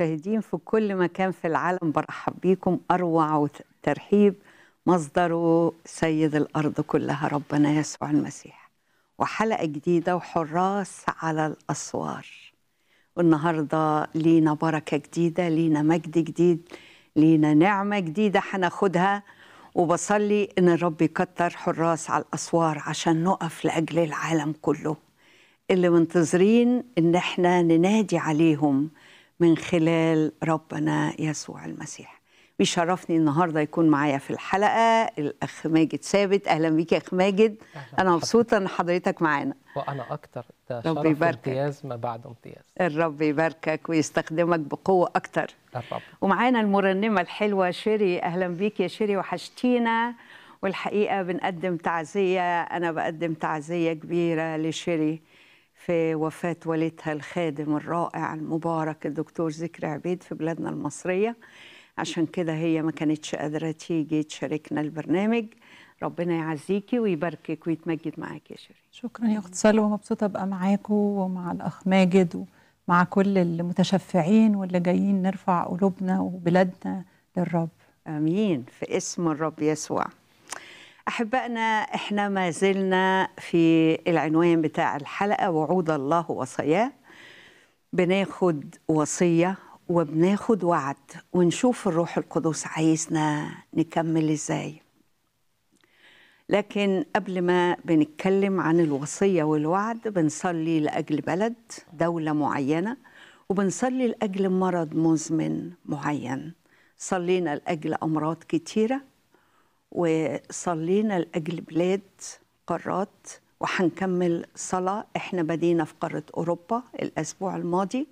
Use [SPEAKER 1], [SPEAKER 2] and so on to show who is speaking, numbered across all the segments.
[SPEAKER 1] المشاهدين في كل مكان في العالم. برحب بيكم أروع ترحيب مصدره سيد الأرض كلها ربنا يسوع المسيح. وحلقة جديدة وحراس على الأسوار. والنهاردة لينا بركة جديدة لينا مجد جديد لينا نعمة جديدة هناخدها. وبصلي إن الرب يكتر حراس على الأسوار عشان نقف لأجل العالم كله. اللي منتظرين إن إحنا ننادي عليهم من خلال ربنا يسوع المسيح. بيشرفني النهارده يكون معايا في الحلقة الأخ ماجد ثابت. أهلا بيك يا أخ ماجد. أنا مبسوطة إن حضرتك معانا.
[SPEAKER 2] وأنا أكتر. ده شرف
[SPEAKER 1] يباركك.
[SPEAKER 2] امتياز ما بعد امتياز.
[SPEAKER 1] الرب يباركك ويستخدمك بقوة أكتر.
[SPEAKER 2] الرب.
[SPEAKER 1] ومعانا المرنمة الحلوة شيري. أهلا بيك يا شيري. وحشتينا. والحقيقة بنقدم تعزية. أنا بقدم تعزية كبيرة لشيري. في وفاة والدها الخادم الرائع المبارك الدكتور ذكري عبيد في بلادنا المصرية. عشان كده هي ما كانتش قادرة تيجي تشاركنا البرنامج. ربنا يعزيكي ويباركك ويتمجد معاك يا شيري
[SPEAKER 3] شكرا يا أخت سلوى مبسوطة أبقى معاكم ومع الأخ ماجد ومع كل المتشفعين واللي جايين نرفع قلوبنا وبلادنا للرب.
[SPEAKER 1] آمين. في اسم الرب يسوع. أحبائنا إحنا ما زلنا في العنوان بتاع الحلقة وعود الله وصاياه. بناخد وصية وبناخد وعد ونشوف الروح القدس عايزنا نكمل إزاي. لكن قبل ما بنتكلم عن الوصية والوعد بنصلي لأجل بلد دولة معينة وبنصلي لأجل مرض مزمن معين. صلينا لأجل أمراض كتيرة وصلينا لأجل بلاد قارات وهنكمل صلاة. إحنا بدينا في قارة أوروبا الأسبوع الماضي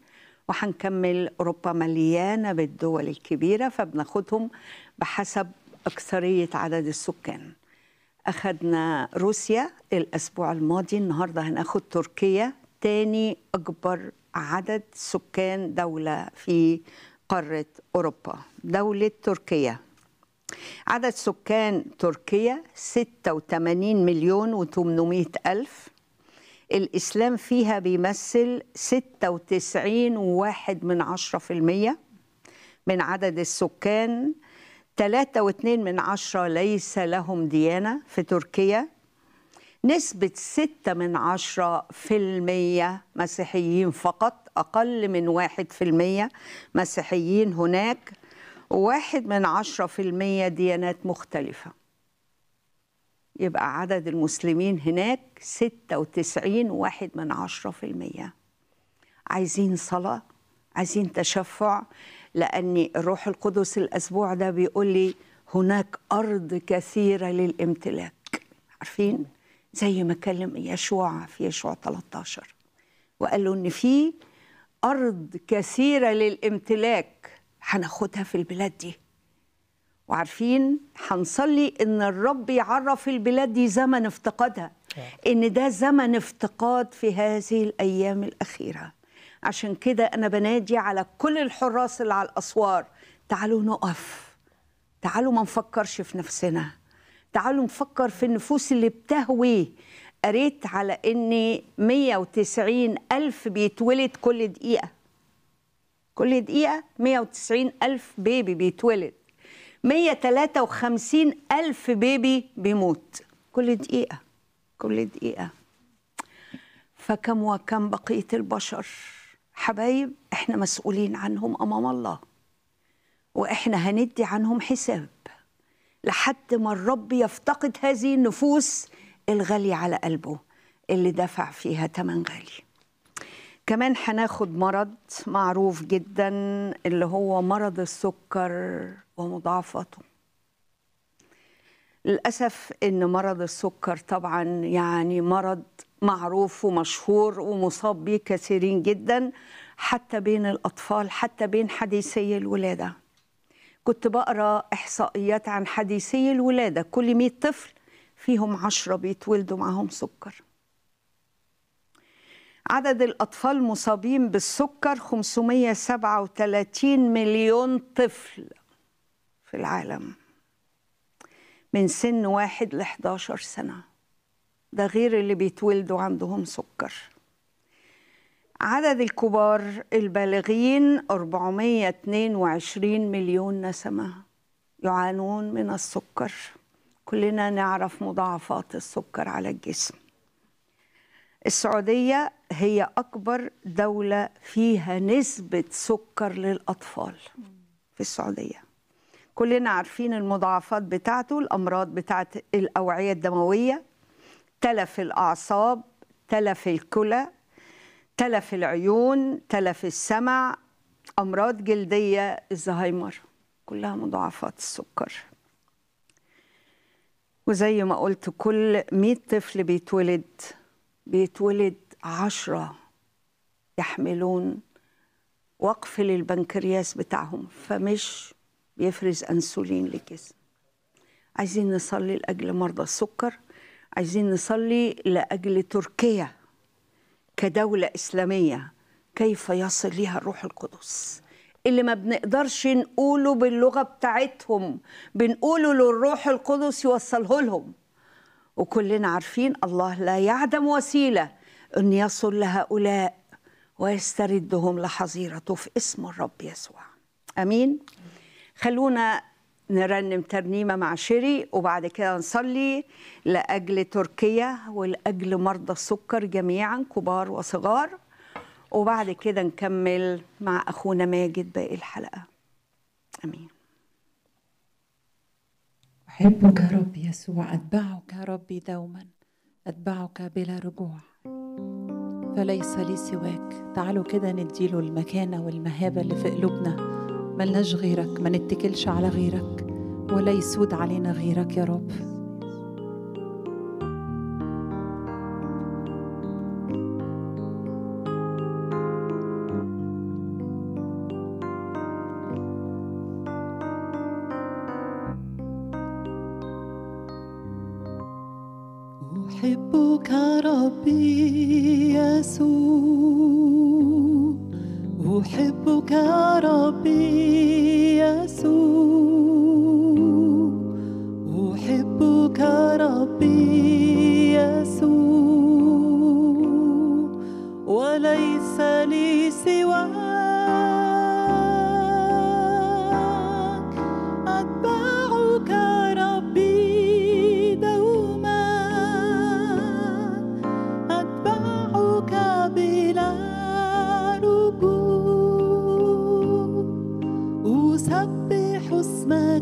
[SPEAKER 1] وهنكمل أوروبا مليانة بالدول الكبيرة فبناخدهم بحسب أكثرية عدد السكان. أخذنا روسيا الأسبوع الماضي النهاردة هناخد تركيا تاني أكبر عدد سكان دولة في قارة أوروبا. دولة تركيا. عدد سكان تركيا 86 مليون و800 ألف. الإسلام فيها بيمثل 96 وواحد من عشرة في المية. من عدد السكان ثلاثة واثنين من عشرة ليس لهم ديانة في تركيا. نسبة ستة من عشرة في المية مسيحيين فقط أقل من واحد في المية مسيحيين هناك. وواحد من عشرة في المية ديانات مختلفة. يبقى عدد المسلمين هناك ستة وتسعين واحد من عشرة في المية. عايزين صلاة عايزين تشفع لأن الروح القدس الأسبوع ده بيقول لي هناك أرض كثيرة للامتلاك. عارفين؟ زي ما كلم يشوع في يشوع 13 وقال له إن في أرض كثيرة للامتلاك. هناخدها في البلاد دي. وعارفين هنصلي إن الرب يعرف البلاد دي زمن افتقادها إن ده زمن افتقاد في هذه الأيام الأخيرة. عشان كده أنا بنادي على كل الحراس اللي على الأسوار تعالوا نقف. تعالوا ما نفكرش في نفسنا. تعالوا نفكر في النفوس اللي بتهوي. قريت على ان 190 ألف بيتولد كل دقيقة. كل دقيقة 190 ألف بيبي بيتولد. 153 ألف بيبي بيموت. كل دقيقة كل دقيقة. فكم وكم بقية البشر؟ حبايب إحنا مسؤولين عنهم أمام الله. وإحنا هندي عنهم حساب. لحد ما الرب يفتقد هذه النفوس الغالية على قلبه اللي دفع فيها تمن غالي. كمان هناخد مرض معروف جدا اللي هو مرض السكر ومضاعفاته. للأسف إن مرض السكر طبعا يعني مرض معروف ومشهور ومصاب به كثيرين جدا حتى بين الأطفال حتى بين حديثي الولادة. كنت بقرأ إحصائيات عن حديثي الولادة. كل 100 طفل فيهم عشرة بيتولدوا معهم سكر. عدد الأطفال مصابين بالسكر 537 مليون طفل في العالم من سن واحد ل 11 سنة. ده غير اللي بيتولدوا عندهم سكر. عدد الكبار البالغين 422 مليون نسمة يعانون من السكر. كلنا نعرف مضاعفات السكر على الجسم. السعودية هي أكبر دولة فيها نسبة سكر للأطفال في السعودية. كلنا عارفين المضاعفات بتاعته الأمراض بتاعت الأوعية الدموية تلف الأعصاب تلف الكلى تلف العيون تلف السمع أمراض جلدية الزهايمر كلها مضاعفات السكر. وزي ما قلت كل 100 طفل بيتولد بيتولد عشرة يحملون وقف للبنكرياس بتاعهم فمش بيفرز أنسولين للجسم. عايزين نصلي لأجل مرضى السكر عايزين نصلي لأجل تركيا كدولة إسلامية. كيف يصل ليها الروح القدس؟ اللي ما بنقدرش نقوله باللغة بتاعتهم بنقوله للروح القدس يوصله لهم. وكلنا عارفين الله لا يعدم وسيلة أن يصل لهؤلاء ويستردهم لحظيرته في اسم الرب يسوع. أمين. خلونا نرنم ترنيمة مع شيري وبعد كده نصلي لأجل تركيا ولأجل مرضى السكر جميعا كبار وصغار. وبعد كده نكمل مع أخونا ماجد باقي الحلقة. أمين.
[SPEAKER 3] أحبك يا رب يسوع أتبعك يا ربي دوما أتبعك بلا رجوع. فليس لي سواك. تعالوا كده نديله المكانة والمهابة اللي في قلوبنا. ملناش غيرك ما نتكلش على غيرك ولا يسود علينا غيرك يا رب.
[SPEAKER 4] يسوع أحبك ربي يسوع.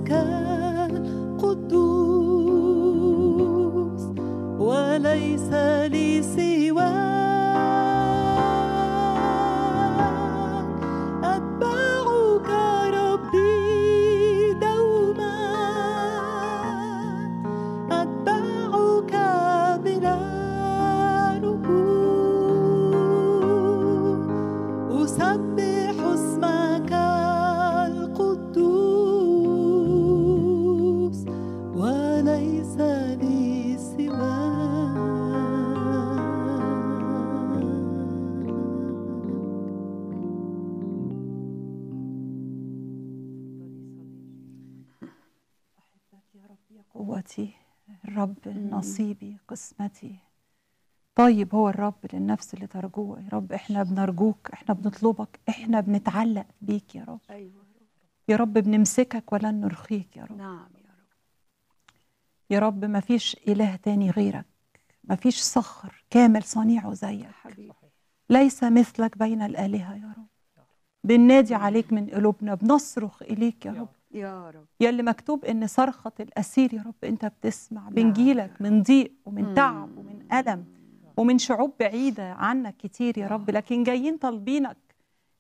[SPEAKER 4] اسمك
[SPEAKER 3] نصيبي قسمتي. طيب هو الرب للنفس اللي ترجوه. يا رب إحنا بنرجوك إحنا بنطلبك إحنا بنتعلق بيك يا رب.
[SPEAKER 1] أيوة
[SPEAKER 3] يا رب. بنمسكك ولن نرخيك يا رب.
[SPEAKER 1] نعم يا رب.
[SPEAKER 3] يا رب ما فيش إله تاني غيرك. ما فيش صخر كامل صنيعه زيك.
[SPEAKER 1] حبيبي.
[SPEAKER 3] ليس مثلك بين الآلهة يا رب. بننادي عليك من قلوبنا بنصرخ إليك يا رب.
[SPEAKER 1] يا رب.
[SPEAKER 3] يا اللي مكتوب إن صرخة الأسير يا رب أنت بتسمع بنجيلك من ضيق ومن تعب ومن ألم ومن شعوب بعيدة عنك كتير يا رب. لكن جايين طالبينك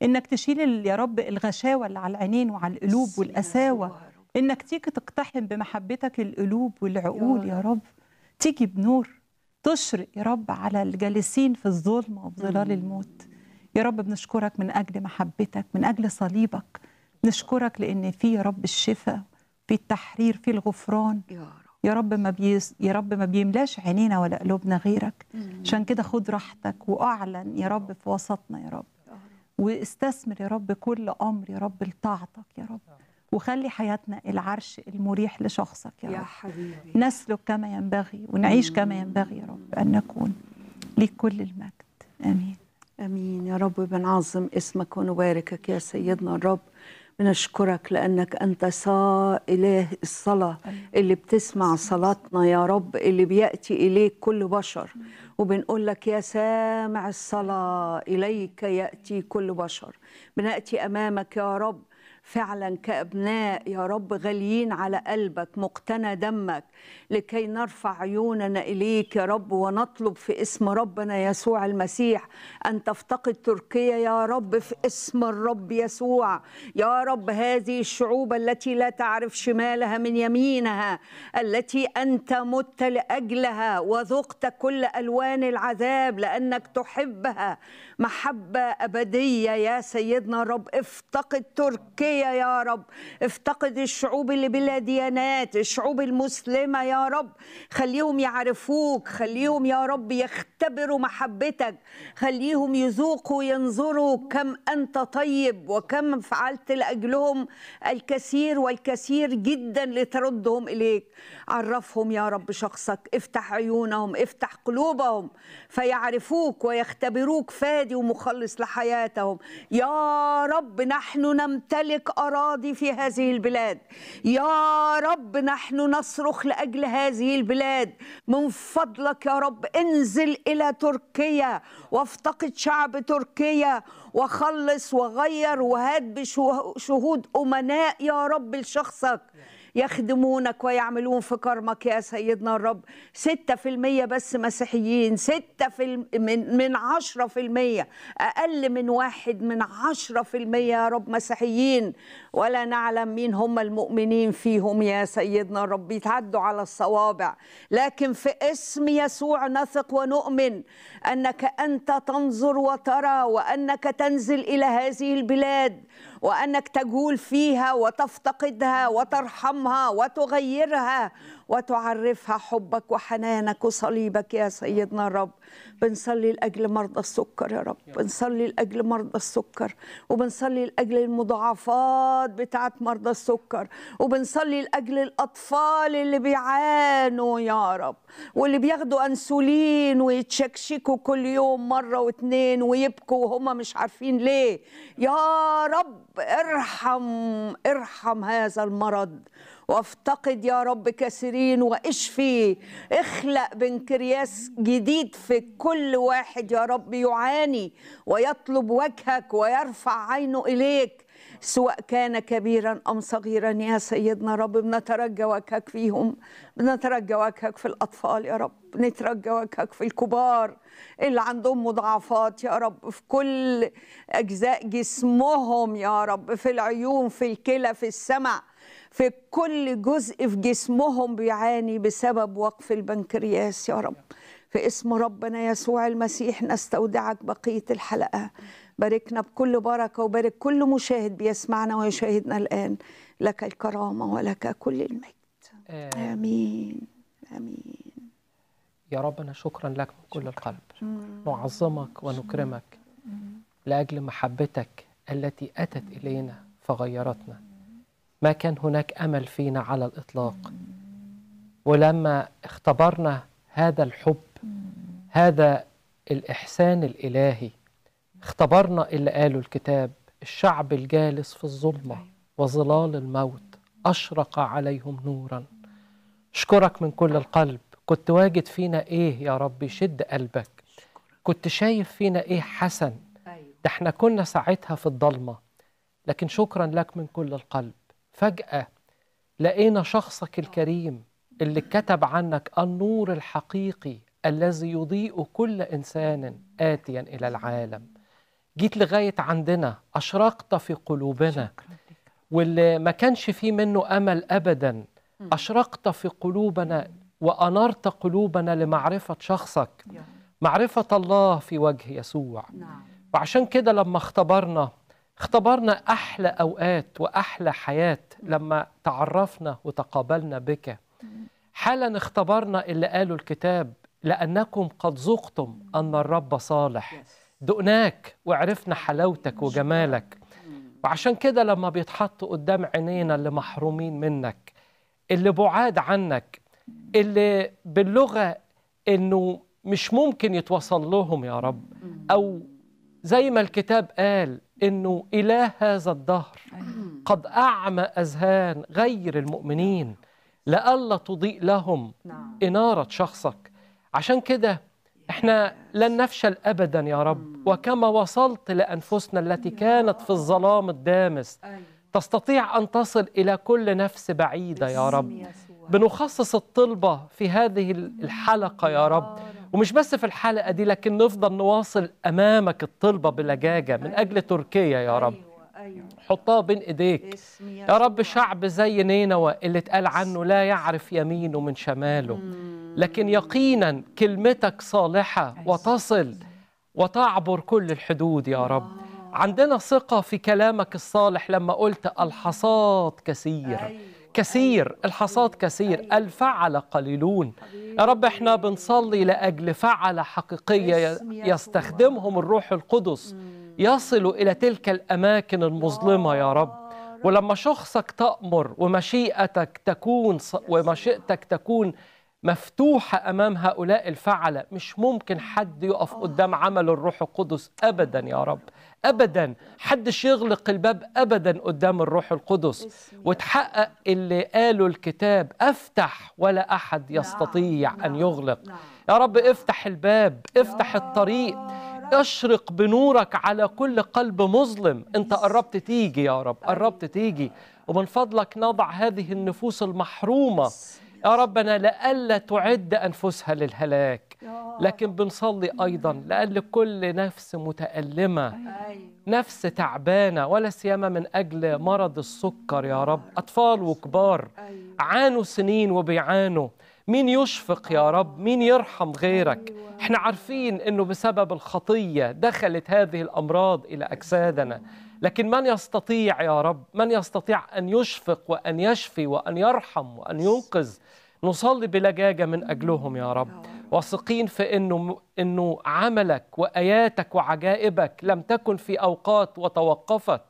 [SPEAKER 3] إنك تشيل يا رب الغشاوة اللي على العينين وعلى القلوب والقساوة إنك تيجي تقتحم بمحبتك القلوب والعقول يا رب. تيجي بنور تشرق يا رب على الجالسين في الظلمة وظلال الموت. يا رب بنشكرك من أجل محبتك من أجل صليبك. نشكرك لأن في يا رب الشفاء في التحرير في الغفران.
[SPEAKER 1] يا رب.
[SPEAKER 3] يا رب ما بيس يا رب ما بيملاش عينينا ولا قلوبنا غيرك. عشان كده خد راحتك وأعلن يا رب في وسطنا يا رب. واستثمر يا رب كل أمر يا رب لطاعتك يا رب. وخلي حياتنا العرش المريح لشخصك يا,
[SPEAKER 1] يا
[SPEAKER 3] رب.
[SPEAKER 1] حبيبي.
[SPEAKER 3] نسلك كما ينبغي ونعيش كما ينبغي يا رب أن نكون ليك كل المجد. آمين.
[SPEAKER 1] آمين. يا رب بنعظم اسمك ونباركك يا سيدنا الرب. بنشكرك لأنك أنت صا إله الصلاة. اللي بتسمع صلاتنا يا رب اللي بيأتي إليك كل بشر. وبنقول لك يا سامع الصلاة إليك يأتي كل بشر. بنأتي أمامك يا رب فعلا كأبناء يا رب غاليين على قلبك مقتنى دمك لكي نرفع عيوننا إليك يا رب ونطلب في اسم ربنا يسوع المسيح أن تفتقد تركيا يا رب في اسم الرب يسوع. يا رب هذه الشعوب التي لا تعرف شمالها من يمينها التي أنت مت لأجلها وذقت كل ألوان العذاب لأنك تحبها. محبة أبدية يا سيدنا الرب افتقد تركيا يا رب. افتقد الشعوب اللي بلا ديانات الشعوب المسلمة يا رب. خليهم يعرفوك خليهم يا رب يختبروا محبتك. خليهم يذوقوا ينظروا كم أنت طيب وكم فعلت لأجلهم الكثير والكثير جدا لتردهم إليك. عرفهم يا رب شخصك افتح عيونهم افتح قلوبهم فيعرفوك ويختبروك فادي ومخلص لحياتهم. يا رب نحن نمتلك أراضي في هذه البلاد. يا رب نحن نصرخ لأجل هذه البلاد. من فضلك يا رب انزل إلى تركيا وافتقد شعب تركيا وخلص وغير وهات بشهود أمناء يا رب لشخصك. يخدمونك ويعملون في كرمك يا سيدنا الرب. ستة في المية بس مسيحيين ستة في الم... من, من عشرة في المية أقل من واحد من عشرة في المية يا رب مسيحيين. ولا نعلم مين هم المؤمنين فيهم يا سيدنا الرب. يتعدوا على الصوابع. لكن في اسم يسوع نثق ونؤمن أنك أنت تنظر وترى وأنك تنزل إلى هذه البلاد. وأنك تجول فيها وتفتقدها وترحمها وتغيرها وتعرفها حبك وحنانك وصليبك يا سيدنا الرب بنصلي لأجل مرضى السكر يا رب. بنصلي لأجل مرضى السكر. وبنصلي لأجل المضاعفات بتاعت مرضى السكر. وبنصلي لأجل الأطفال اللي بيعانوا يا رب. واللي بياخدوا أنسولين ويتشكشكوا كل يوم مرة واتنين ويبكوا وهم مش عارفين ليه. يا رب ارحم ارحم هذا المرض. وافتقد يا رب كثيرين واشفي. اخلق بنكرياس جديد في كل واحد يا رب يعاني ويطلب وجهك ويرفع عينه إليك. سواء كان كبيرا أم صغيرا يا سيدنا رب بنترجى وجهك فيهم. بنترجى وجهك في الأطفال يا رب. نترجى وجهك في الكبار اللي عندهم مضاعفات يا رب. في كل أجزاء جسمهم يا رب. في العيون في الكلى في السمع. في كل جزء في جسمهم بيعاني بسبب وقف البنكرياس يا رب. في اسم ربنا يسوع المسيح نستودعك بقية الحلقة. باركنا بكل بركة وبارك كل مشاهد بيسمعنا ويشاهدنا الآن. لك الكرامة ولك كل المجد.
[SPEAKER 2] آه،
[SPEAKER 1] آمين. آمين.
[SPEAKER 2] يا ربنا شكرا لك من كل القلب. نعظمك ونكرمك لأجل محبتك التي أتت إلينا فغيرتنا. ما كان هناك أمل فينا على الإطلاق. ولما اختبرنا هذا الحب هذا الإحسان الإلهي اختبرنا اللي قاله الكتاب الشعب الجالس في الظلمة وظلال الموت أشرق عليهم نورا. أشكرك من كل القلب. كنت واجد فينا إيه يا رب يشد قلبك. كنت شايف فينا إيه حسن؟ ده إحنا كنا ساعتها في الضلمة. لكن شكرا لك من كل القلب. فجأة لقينا شخصك الكريم اللي كتب عنك النور الحقيقي الذي يضيء كل إنسان آتيا إلى العالم. جيت لغاية عندنا أشرقت في قلوبنا. واللي ما كانش فيه منه أمل أبدا أشرقت في قلوبنا وأنرت قلوبنا لمعرفة شخصك. معرفة الله في وجه يسوع.
[SPEAKER 1] نعم.
[SPEAKER 2] وعشان كده لما اختبرنا اختبرنا أحلى أوقات وأحلى حياة لما تعرفنا وتقابلنا بك. حالا اختبرنا اللي قاله الكتاب لأنكم قد ذقتم أن الرب صالح. دقناك وعرفنا حلاوتك وجمالك. وعشان كده لما بيتحط قدام عينينا اللي محرومين منك اللي بعاد عنك اللي باللغة إنه مش ممكن يتوصل لهم يا رب أو زي ما الكتاب قال إنه إله هذا الدهر قد أعمى أذهان غير المؤمنين. لئلا تضيء لهم
[SPEAKER 1] نعم.
[SPEAKER 2] إنارة شخصك. عشان كده إحنا لن نفشل ابدا يا رب. وكما وصلت لأنفسنا التي كانت في الظلام الدامس تستطيع أن تصل إلى كل نفس بعيدة يا رب. بنخصص الطلبة في هذه الحلقة يا رب. ومش بس في الحلقة دي لكن نفضل نواصل أمامك الطلبة بلجاجة من أجل تركيا يا رب. حطها بين إيديك. يا رب شعب زي نينوى اللي اتقال عنه لا يعرف يمينه من شماله. لكن يقينا كلمتك صالحة وتصل وتعبر كل الحدود يا رب. عندنا ثقة في كلامك الصالح لما قلت الحصاد كثير كثير الحصاد كثير الفعل قليلون. يا رب إحنا بنصلي لأجل فعل
[SPEAKER 1] يسوع.
[SPEAKER 2] يستخدمهم الروح القدس. يصلوا إلى تلك الأماكن المظلمة يا رب. ولما شخصك تأمر ومشيئتك تكون ومشيئتك تكون مفتوحة أمام هؤلاء الفعلة مش ممكن حد يقف قدام عمل الروح القدس أبدا يا رب. أبدا. حدش يغلق الباب أبدا قدام الروح القدس. وتحقق اللي قاله الكتاب أفتح ولا أحد يستطيع أن يغلق. يا رب افتح الباب افتح الطريق. اشرق بنورك على كل قلب مظلم. انت قربت تيجي يا رب قربت تيجي. ومن فضلك نضع هذه النفوس المحرومة يا ربنا لئلا تعد أنفسها للهلاك. لكن بنصلي أيضا لأجل كل نفس متألمة. نفس تعبانة ولا سيما من أجل مرض السكر يا رب. أطفال وكبار عانوا سنين وبيعانوا. مين يشفق يا رب؟ مين يرحم غيرك؟ إحنا عارفين إنه بسبب الخطية دخلت هذه الأمراض إلى أجسادنا. لكن من يستطيع يا رب؟ من يستطيع أن يشفق وأن يشفي وأن يرحم وأن ينقذ؟ نصلي بلجاجة من أجلهم يا رب. واثقين في إنه إنه عملك وآياتك وعجائبك لم تكن في أوقات وتوقفت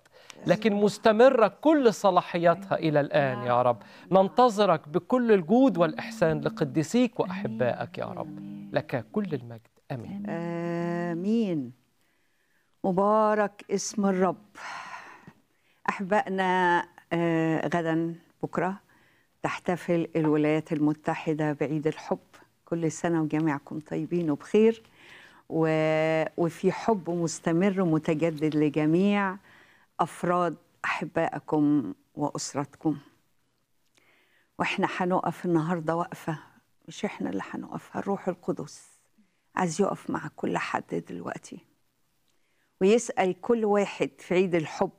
[SPEAKER 2] لكن مستمرة كل صلاحياتها إلى الآن يا رب. ننتظرك بكل الجود والإحسان لقديسيك وأحبائك يا رب. لك كل المجد. أمين.
[SPEAKER 1] آمين. مبارك اسم الرب. أحبائنا آه، غدا بكرة تحتفل الولايات المتحدة بعيد الحب. كل سنة وجميعكم طيبين وبخير. وفي حب مستمر متجدد لجميع أفراد أحبائكم وأسرتكم. وإحنا هنقف النهاردة وقفة مش إحنا اللي هنقف الروح القدس. عايز يقف مع كل حد دلوقتي. ويسأل كل واحد في عيد الحب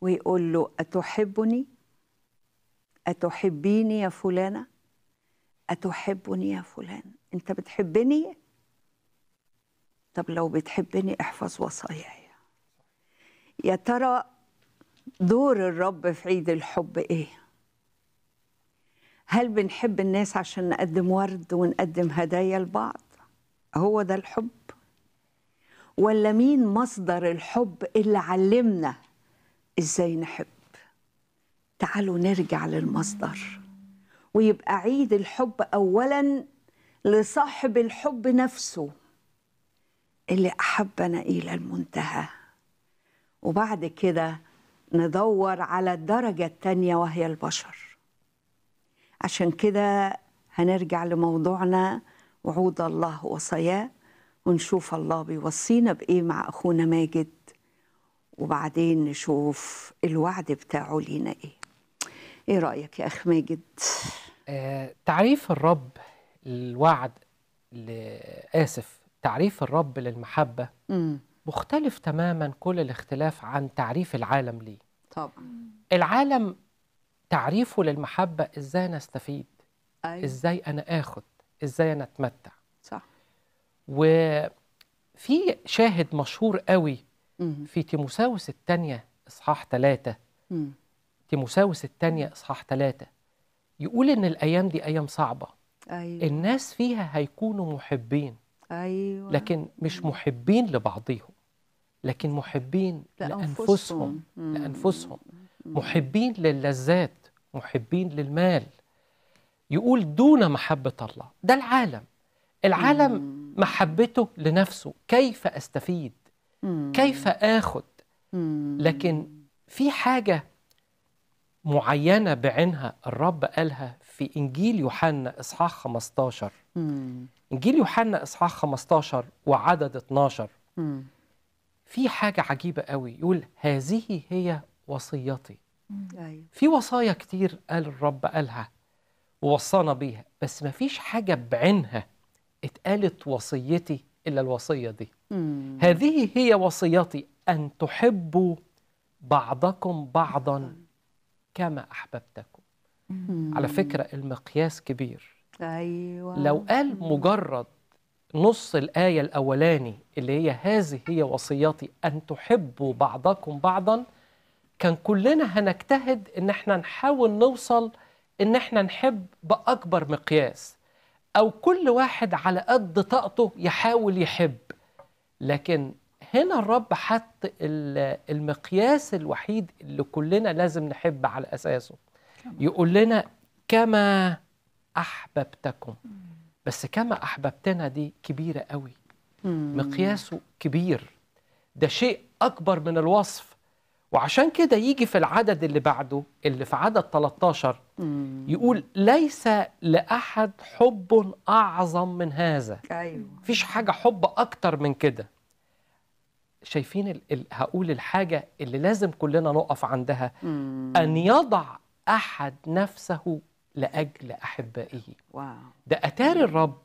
[SPEAKER 1] ويقول له أتحبني؟ أتحبيني يا فلانة؟ أتحبني يا فلان؟ أنت بتحبني؟ طب لو بتحبني احفظ وصاياي يا ترى دور الرب في عيد الحب إيه؟ هل بنحب الناس عشان نقدم ورد ونقدم هدايا لبعض؟ هو ده الحب؟ ولا مين مصدر الحب اللي علمنا إزاي نحب؟ تعالوا نرجع للمصدر. ويبقى عيد الحب اولا لصاحب الحب نفسه اللي أحبنا إلى المنتهى. وبعد كده ندور على الدرجة الثانية وهي البشر. عشان كده هنرجع لموضوعنا وعود الله وصاياه. ونشوف الله بيوصينا بإيه مع أخونا ماجد وبعدين نشوف الوعد بتاعه لينا إيه. إيه رأيك يا أخ ماجد؟
[SPEAKER 2] آه، تعريف الرب الوعد آسف تعريف الرب للمحبة
[SPEAKER 1] امم
[SPEAKER 2] مختلف تماما كل الاختلاف عن تعريف العالم ليه.
[SPEAKER 1] طبعا.
[SPEAKER 2] العالم تعريفه للمحبة إزاي أنا استفيد أيوه. إزاي أنا آخد؟ إزاي أنا
[SPEAKER 1] أتمتع؟
[SPEAKER 2] وفي شاهد مشهور قوي في تيموساوس الثانية إصحاح ثلاثة. تيموساوس الثانية إصحاح ثلاثة يقول إن الأيام دي أيام صعبة.
[SPEAKER 1] أيوه.
[SPEAKER 2] الناس فيها هيكونوا محبين
[SPEAKER 1] أيوه.
[SPEAKER 2] لكن مش محبين لبعضهم لكن محبين لأنفسهم
[SPEAKER 1] مم.
[SPEAKER 2] لأنفسهم. محبين للذات محبين للمال. يقول دون محبة الله. ده العالم. العالم محبته لنفسه كيف أستفيد. كيف آخد
[SPEAKER 1] مم.
[SPEAKER 2] لكن في حاجة معينة بعينها الرب قالها في إنجيل يوحنا إصحاح 15
[SPEAKER 1] مم.
[SPEAKER 2] إنجيل يوحنا إصحاح 15 وعدد 12
[SPEAKER 1] مم.
[SPEAKER 2] في حاجة عجيبة قوي يقول هذه هي وصيتي
[SPEAKER 1] أيوة.
[SPEAKER 2] في وصايا كتير قال الرب قالها ووصانا بيها بس ما فيش حاجة بعينها اتقالت وصيتي إلا الوصية دي.
[SPEAKER 1] مم.
[SPEAKER 2] هذه هي وصيتي أن تحبوا بعضكم بعضا كما أحببتكم.
[SPEAKER 1] مم.
[SPEAKER 2] على فكرة المقياس كبير.
[SPEAKER 1] أيوة.
[SPEAKER 2] لو قال مجرد نص الآية الأولاني اللي هي هذه هي وصيتي أن تحبوا بعضكم بعضا كان كلنا هنجتهد إن إحنا نحاول نوصل إن إحنا نحب بأكبر مقياس. أو كل واحد على قد طاقته يحاول يحب. لكن هنا الرب حط ال- المقياس الوحيد اللي كلنا لازم نحب على أساسه. يقول لنا كما أحببتكم. بس كما أحببتنا دي كبيرة قوي. مقياسه كبير. ده شيء أكبر من الوصف. وعشان كده يجي في العدد اللي بعده اللي في عدد 13
[SPEAKER 1] مم.
[SPEAKER 2] يقول ليس لأحد حب أعظم من هذا.
[SPEAKER 1] أيوة.
[SPEAKER 2] مفيش حاجة حب أكتر من كده. شايفين ال... ال... هقول الحاجة اللي لازم كلنا نقف عندها.
[SPEAKER 1] مم.
[SPEAKER 2] أن يضع أحد نفسه لأجل أحبائه.
[SPEAKER 1] واو.
[SPEAKER 2] ده أتاري الرب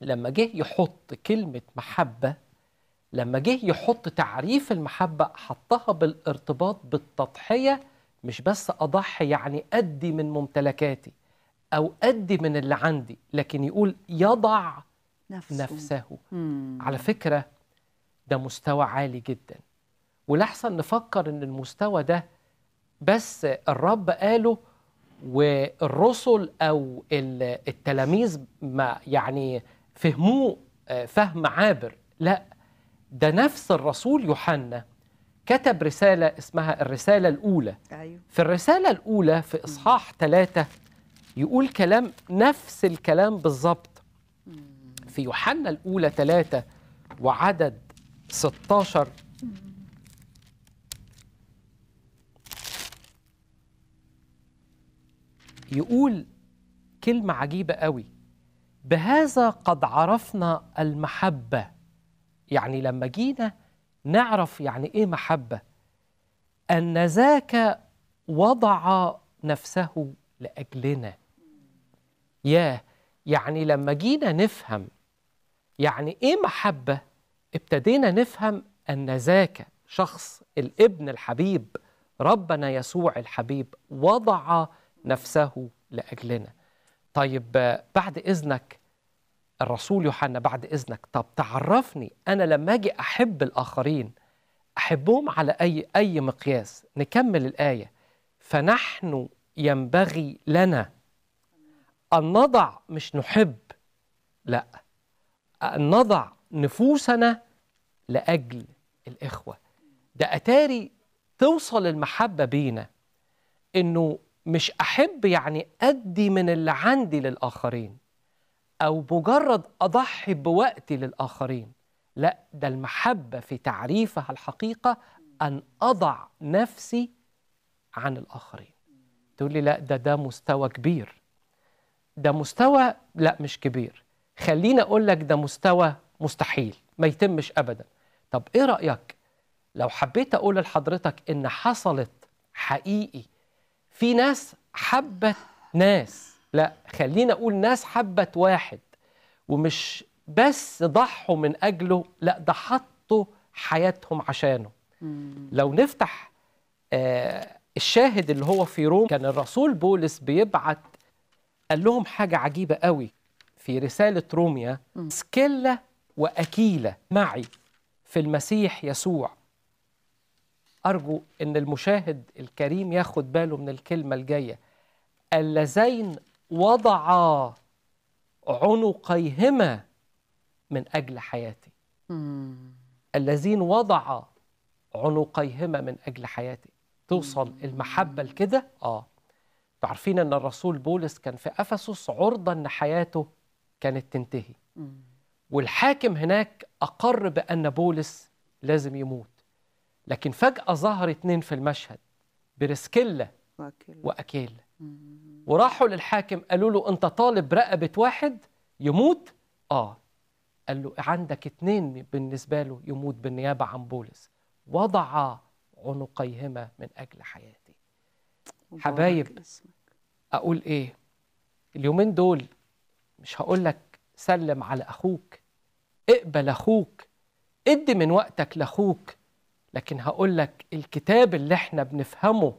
[SPEAKER 2] لما جه يحط كلمة محبة لما جه يحط تعريف المحبة حطها بالارتباط بالتضحية مش بس أضحي يعني أدي من ممتلكاتي أو أدي من اللي عندي لكن يقول يضع
[SPEAKER 1] نفسه.
[SPEAKER 2] نفسه.
[SPEAKER 1] مم.
[SPEAKER 2] على فكرة ده مستوى عالي جدا. ولحسن نفكر إن المستوى ده بس الرب قاله والرسل أو ال- التلاميذ ما يعني فهموه آه، فهم عابر. لا ده نفس الرسول يوحنا كتب رسالة اسمها الرسالة الأولى.
[SPEAKER 1] أيوة.
[SPEAKER 2] في الرسالة الأولى في إصحاح ثلاثة يقول كلام نفس الكلام بالظبط. في يوحنا الأولى ثلاثة وعدد 16 يقول كلمة عجيبة قوي. بهذا قد عرفنا المحبة. يعني لما جينا نعرف يعني إيه محبة. أن ذاك وضع نفسه لأجلنا. ياه يعني لما جينا نفهم يعني إيه محبة ابتدينا نفهم أن ذاك شخص الابن الحبيب ربنا يسوع الحبيب وضع نفسه لأجلنا. طيب بعد إذنك الرسول يوحنا بعد إذنك طب تعرفني أنا لما أجي أحب الآخرين أحبهم على أي أي مقياس؟ نكمل الآية. فنحن ينبغي لنا أن نضع مش نحب لا أن نضع نفوسنا لأجل الإخوة. ده أتاري توصل المحبة بينا إنه مش أحب يعني أدي من اللي عندي للآخرين. أو مجرد أضحي بوقتي للآخرين. لا ده المحبة في تعريفها الحقيقة أن أضع نفسي عن الآخرين. تقول لي لا ده ده مستوى كبير. ده مستوى لا مش كبير. خليني أقول لك ده مستوى مستحيل ما يتمش ابدا. طب إيه رأيك؟ لو حبيت أقول لحضرتك إن حصلت حقيقي في ناس حبت ناس. لا خلينا أقول ناس حبت واحد ومش بس ضحوا من أجله لا ده حطوا حياتهم عشانه. لو نفتح آه الشاهد اللي هو في روم كان الرسول بولس بيبعت قال لهم حاجة عجيبة قوي في رسالة روميا. سكيلا وأكيلة معي في المسيح يسوع. أرجو أن المشاهد الكريم ياخد باله من الكلمة الجاية. اللذين وضعا عنقيهما من أجل حياتي.
[SPEAKER 1] مم.
[SPEAKER 2] الذين وضعا عنقيهما من أجل حياتي. توصل المحبة لكده؟ آه. أنتوا عارفين أن الرسول بولس كان في أفسس عرضة أن حياته كانت تنتهي.
[SPEAKER 1] مم.
[SPEAKER 2] والحاكم هناك أقر بأن بولس لازم يموت. لكن فجأة ظهر اتنين في المشهد برسكيلا
[SPEAKER 1] وكيل.
[SPEAKER 2] وأكيل وراحوا للحاكم قالوا له أنت طالب رقبة واحد يموت؟ آه قال له عندك اتنين بالنسبة له يموت بالنيابة عن بولس وضع عنقيهما من أجل حياتي حبايب.
[SPEAKER 1] اسمك.
[SPEAKER 2] أقول إيه؟ اليومين دول مش هقول لك سلم على أخوك اقبل أخوك ادي من وقتك لأخوك لكن هقول لك الكتاب اللي إحنا بنفهمه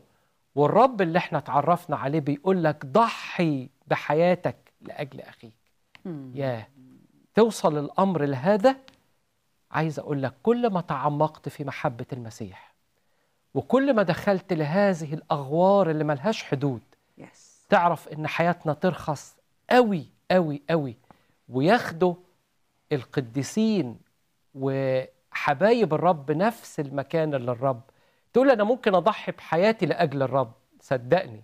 [SPEAKER 2] والرب اللي إحنا اتعرفنا عليه بيقول لك ضحي بحياتك لأجل أخيك.
[SPEAKER 1] مم.
[SPEAKER 2] ياه. توصل الأمر لهذا عايز أقول لك كل ما تعمقت في محبة المسيح وكل ما دخلت لهذه الأغوار اللي ملهاش حدود
[SPEAKER 1] يس
[SPEAKER 2] تعرف إن حياتنا ترخص قوي قوي قوي وياخدوا القديسين وحبايب الرب نفس المكان اللي الرب تقول أنا ممكن أضحي بحياتي لأجل الرب صدقني.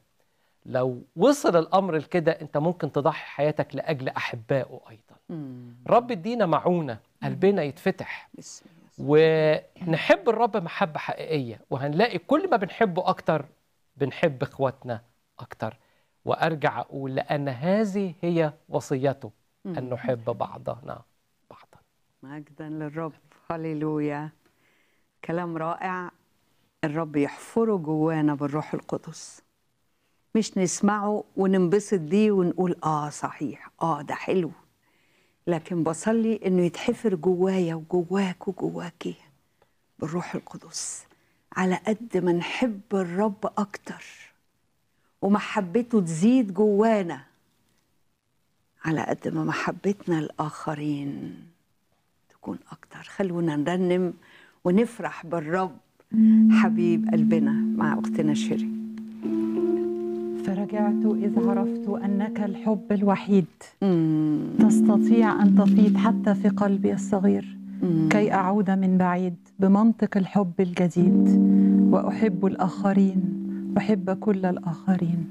[SPEAKER 2] لو وصل الأمر لكده أنت ممكن تضحي حياتك لأجل أحبائه أيضا.
[SPEAKER 1] مم.
[SPEAKER 2] رب ادينا معونة قلبنا يتفتح. ونحب الرب محبة حقيقية وهنلاقي كل ما بنحبه أكتر بنحب إخواتنا أكتر. وأرجع أقول لأن هذه هي وصيته أن. نحب بعضنا بعضا.
[SPEAKER 1] مجدا للرب. هللويا. كلام رائع. الرب يحفره جوانا بالروح القدس. مش نسمعه وننبسط بيه ونقول آه صحيح آه ده حلو. لكن بصلي إنه يتحفر جوايا وجواك وجواكي بالروح القدس. على قد ما نحب الرب أكتر ومحبته تزيد جوانا على قد ما محبتنا الآخرين تكون أكتر. خلونا نرنم ونفرح بالرب. حبيب قلبنا مع أختنا شيري.
[SPEAKER 4] فرجعت إذ عرفت أنك الحب الوحيد.
[SPEAKER 1] مم.
[SPEAKER 4] تستطيع أن تفيض حتى في قلبي الصغير.
[SPEAKER 1] مم.
[SPEAKER 4] كي أعود من بعيد بمنطق الحب الجديد. وأحب الآخرين. أحب كل الآخرين.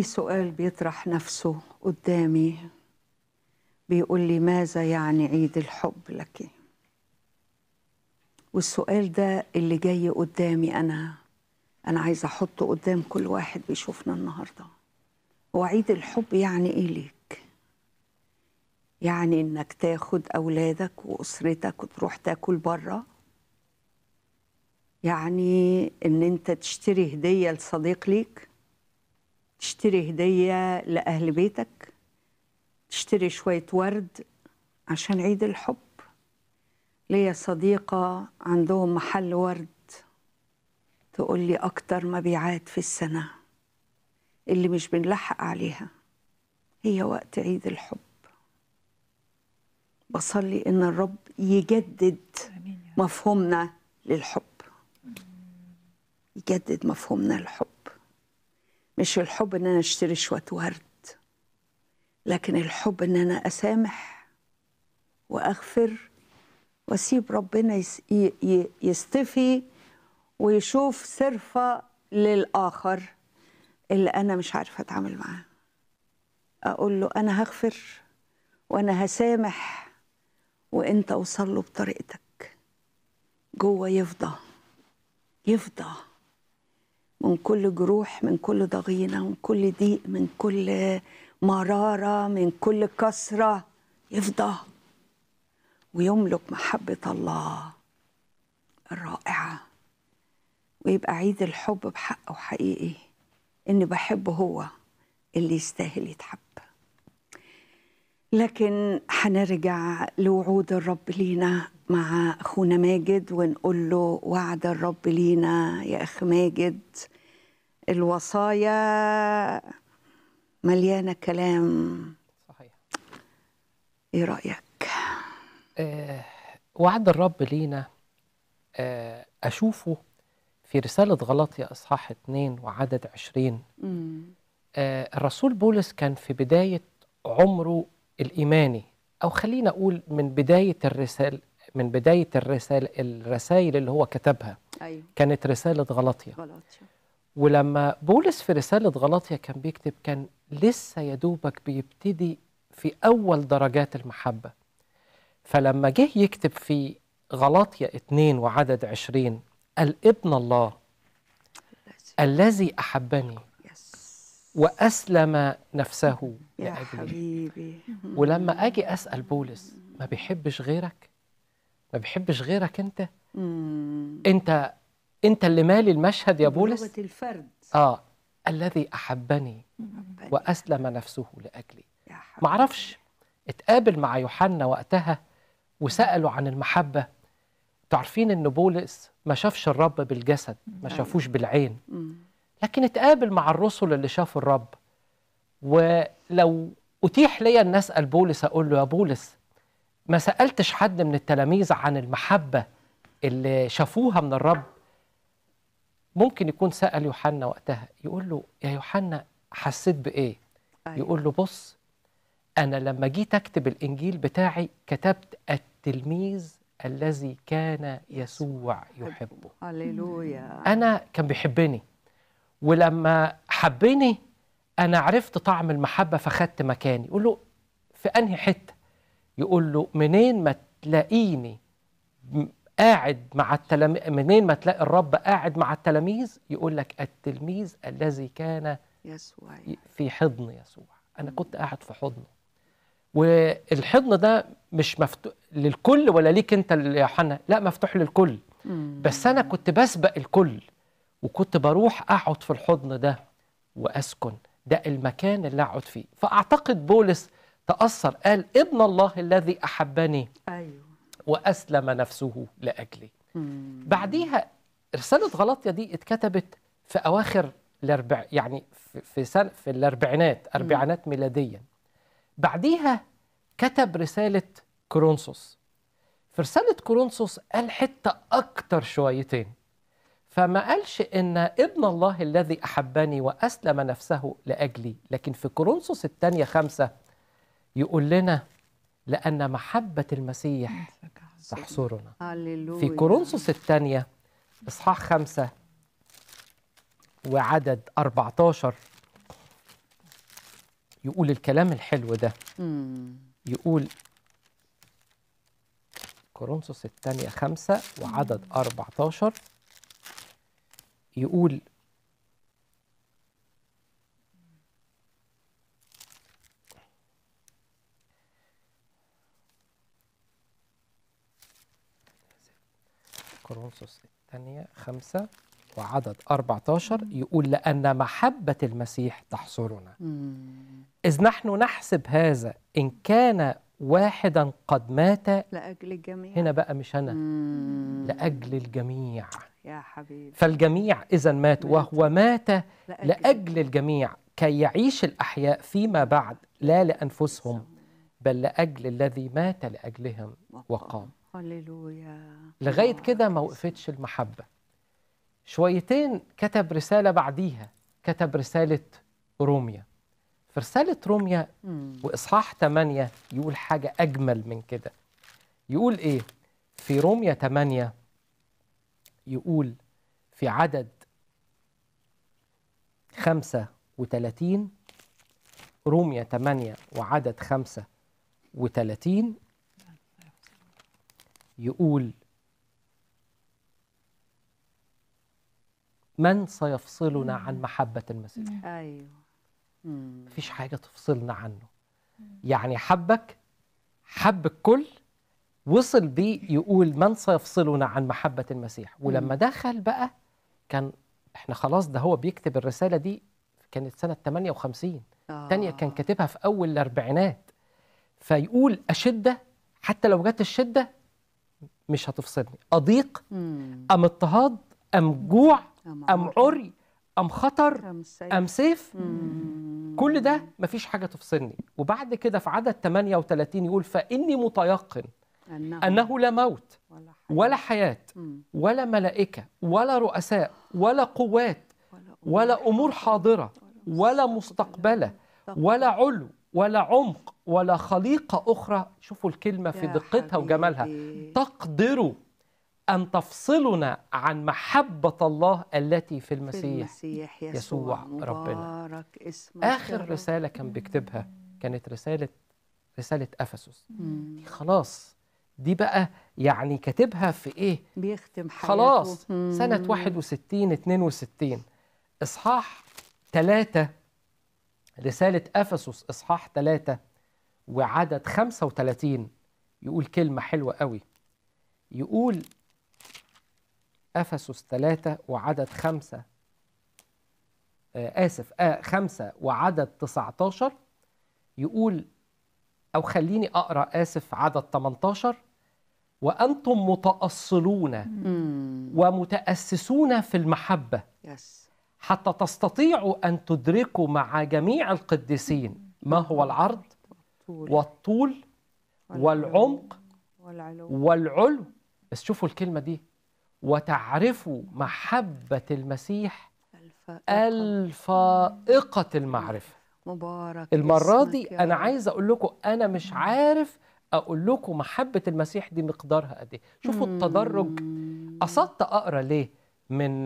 [SPEAKER 5] في
[SPEAKER 1] سؤال بيطرح نفسه قدامي. بيقول لي ماذا يعني عيد الحب لك؟ والسؤال ده اللي جاي قدامي أنا. أنا عايزة أحطه قدام كل واحد بيشوفنا النهارده. هو عيد الحب يعني إيه ليك؟ يعني إنك تاخد أولادك وأسرتك وتروح تاكل بره يعني إن أنت تشتري هدية لصديق ليك؟ تشتري هدية لأهل بيتك تشتري شوية ورد عشان عيد الحب. ليا صديقة عندهم محل ورد تقول لي أكتر مبيعات في السنة اللي مش بنلحق عليها هي وقت عيد الحب. بصلي إن الرب يجدد مفهومنا للحب. يجدد مفهومنا للحب. مش الحب إن أنا أشتري شوية ورد لكن الحب إن أنا أسامح وأغفر وأسيب ربنا يس- ي- ي- يصطفي ويشوف صرفة للآخر اللي أنا مش عارفة أتعامل معاه. أقول له أنا هغفر وأنا هسامح وأنت أوصل له بطريقتك. جوه يفضى يفضى. من كل جروح من كل ضغينة من كل ضيق من كل مرارة من كل كسرة يفضى. ويملك محبة الله الرائعة. ويبقى عيد الحب بحقه حقيقي إني بحبه هو اللي يستاهل يتحب. لكن هنرجع لوعود الرب لينا. مع أخونا ماجد ونقول له وعد الرب لينا يا أخ ماجد. الوصايا مليانة كلام.
[SPEAKER 2] صحيح.
[SPEAKER 1] إيه رأيك؟
[SPEAKER 2] آه، وعد الرب لينا آه، أشوفه في رسالة غلطية إصحاح 2 وعدد 20 آه، الرسول بولس كان في بداية عمره الإيماني أو خلينا أقول من بداية الرسال من بداية الرسال الرسائل اللي هو كتبها.
[SPEAKER 1] أيوه.
[SPEAKER 2] كانت رسالة غلطية.
[SPEAKER 1] غلط
[SPEAKER 2] ولما بولس في رسالة غلطية كان بيكتب كان لسه يا دوبك بيبتدي في أول درجات المحبة. فلما جه يكتب في غلطية اتنين وعدد عشرين قال ابن الله الذي أحبني وأسلم نفسه
[SPEAKER 1] يا
[SPEAKER 2] لأجلي
[SPEAKER 1] حبيبي.
[SPEAKER 2] ولما أجي أسأل بولس ما بيحبش غيرك؟ ما بيحبش غيرك أنت؟
[SPEAKER 1] مم.
[SPEAKER 2] أنت أنت اللي مالي المشهد يا بولس؟
[SPEAKER 1] الفرد.
[SPEAKER 2] آه الذي أحبني وأسلم نفسه
[SPEAKER 1] حبيبي.
[SPEAKER 2] معرفش اتقابل مع يوحنا وقتها وسألوا عن المحبة. تعرفين إن بولس ما شافش الرب بالجسد ما شافوش بالعين. لكن اتقابل مع الرسل اللي شافوا الرب. ولو أتيح لي أن أسأل بولس أقول له يا بولس ما سألتش حد من التلاميذ عن المحبة اللي شافوها من الرب. ممكن يكون سأل يوحنا وقتها يقول له يا يوحنا حسيت بإيه؟
[SPEAKER 1] أيوة.
[SPEAKER 2] يقول له بص أنا لما جيت أكتب الإنجيل بتاعي كتبت التلميذ الذي كان يسوع يحبه.
[SPEAKER 1] هللويا.
[SPEAKER 2] أنا كان بيحبني ولما حبني أنا عرفت طعم المحبة فخدت مكاني. يقول له في أنهي حتة؟ يقول له منين ما تلاقيني قاعد مع التلاميذ منين ما تلاقي الرب قاعد مع التلاميذ يقول لك التلميذ الذي كان
[SPEAKER 1] يسوع.
[SPEAKER 2] في حضن يسوع. أنا كنت قاعد في حضنه. والحضن ده مش مفتوح للكل ولا ليك أنت يا يوحنا؟ لا مفتوح للكل. بس أنا كنت بسبق الكل وكنت بروح أقعد في الحضن ده وأسكن. ده المكان اللي أقعد فيه. فأعتقد بولس تأثر. قال ابن الله الذي أحبني
[SPEAKER 1] أيوه.
[SPEAKER 2] وأسلم نفسه لأجلي.
[SPEAKER 1] مم.
[SPEAKER 2] بعديها رسالة غلطية دي اتكتبت في أواخر الأربع يعني في في سنة في الأربعينات أربعينات ميلاديا. بعديها كتب رسالة كورنثوس. في رسالة كورنثوس قال حتة أكتر شويتين. فما قالش إن ابن الله الذي أحبني وأسلم نفسه لأجلي لكن في كورنثوس الثانية خمسة يقول لنا لأن محبة المسيح تحصرنا. في كورنثوس الثانية إصحاح خمسة وعدد 14 يقول الكلام الحلو ده. يقول كورنثوس الثانية خمسة وعدد 14 يقول كورنثوس الثانية خمسة وعدد 14 يقول لأن محبة المسيح تحصرنا. إذ نحن نحسب هذا إن كان واحدا قد مات
[SPEAKER 1] لأجل الجميع.
[SPEAKER 2] هنا بقى مش أنا
[SPEAKER 1] مم.
[SPEAKER 2] لأجل الجميع.
[SPEAKER 1] يا حبيبي.
[SPEAKER 2] فالجميع إذا مات
[SPEAKER 1] مات.
[SPEAKER 2] وهو مات
[SPEAKER 1] لأجل,
[SPEAKER 2] لأجل الجميع. كي يعيش الأحياء فيما بعد لا لأنفسهم بل لأجل الذي مات لأجلهم وقام.
[SPEAKER 1] هللويا.
[SPEAKER 2] لغاية كده ما وقفتش المحبة. شويتين كتب رسالة بعديها كتب رسالة روميا. في رسالة روميا
[SPEAKER 1] مم.
[SPEAKER 2] وإصحاح 8 يقول حاجة أجمل من كده. يقول إيه؟ في روميا 8 يقول في عدد 35 روميا 8 وعدد 35 يقول من سيفصلنا عن محبة المسيح؟
[SPEAKER 1] أيوه. مم.
[SPEAKER 2] مفيش حاجة تفصلنا عنه. يعني حبك حب الكل وصل بيه يقول من سيفصلنا عن محبة المسيح. ولما دخل بقى كان إحنا خلاص ده هو بيكتب الرسالة دي كانت سنة 58
[SPEAKER 1] آه.
[SPEAKER 2] تانية كان كاتبها في أول الأربعينات. فيقول أشدة حتى لو جت الشدة مش هتفصلني أضيق
[SPEAKER 1] مم.
[SPEAKER 2] أم اضطهاد أم جوع
[SPEAKER 1] أم.
[SPEAKER 2] عري أم خطر
[SPEAKER 1] أم سيف
[SPEAKER 2] أم سيف
[SPEAKER 1] مم.
[SPEAKER 2] كل ده مفيش حاجة تفصلني وبعد كده في عدد 38 يقول فإني متيقن
[SPEAKER 1] أنه,
[SPEAKER 2] أنه لا موت
[SPEAKER 1] ولا حياة.
[SPEAKER 2] ولا حياة
[SPEAKER 1] مم.
[SPEAKER 2] ولا ملائكة ولا رؤساء ولا قوات ولا أمور حاضرة ولا مستقبلة ولا علو ولا عمق ولا خليقة أخرى. شوفوا الكلمة في دقتها وجمالها. تقدر أن تفصلنا عن محبة الله التي في
[SPEAKER 1] في
[SPEAKER 2] المسيح
[SPEAKER 1] المسيح يسوع,
[SPEAKER 2] يسوع ربنا. آخر. رسالة كان بيكتبها كانت رسالة رسالة أفسس.
[SPEAKER 1] مم.
[SPEAKER 2] خلاص. دي بقى يعني كاتبها في إيه؟
[SPEAKER 1] بيختم حياته.
[SPEAKER 2] خلاص. سنة 61 62 إصحاح 3 رسالة أفسس إصحاح 3 وعدد 35 يقول كلمة حلوة قوي. يقول أفسس 3 وعدد 5 آه آسف آه 5 وعدد 19 يقول أو خليني أقرأ آسف عدد 18 وأنتم متأصلون. ومتأسسون في المحبة. حتى تستطيعوا أن تدركوا مع جميع القديسين ما هو العرض؟
[SPEAKER 1] طول
[SPEAKER 2] والطول والعمق
[SPEAKER 1] والعلو.
[SPEAKER 2] والعلو. بس شوفوا الكلمة دي. وتعرفوا محبة المسيح
[SPEAKER 1] الفائقة.
[SPEAKER 2] المعرفة.
[SPEAKER 1] مبارك
[SPEAKER 2] المرة دي أنا. عايز أقول لكم أنا مش عارف أقول لكم محبة المسيح دي مقدارها قد إيه. شوفوا التدرج. قصدت أقرأ ليه؟ من